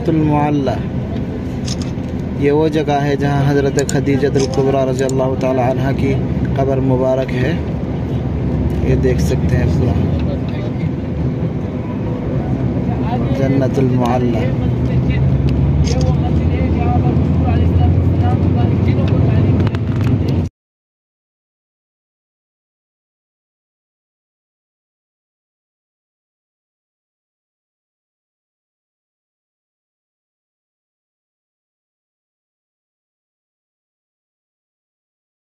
जन्नतुलमुअल्ला ये वो जगह है जहाँ हज़रत खदीजतुल्कुबरा रज़ी अल्लाह तह की कब्र मुबारक है। ये देख सकते हैं पूरा। जन्नतुलमुअल्ला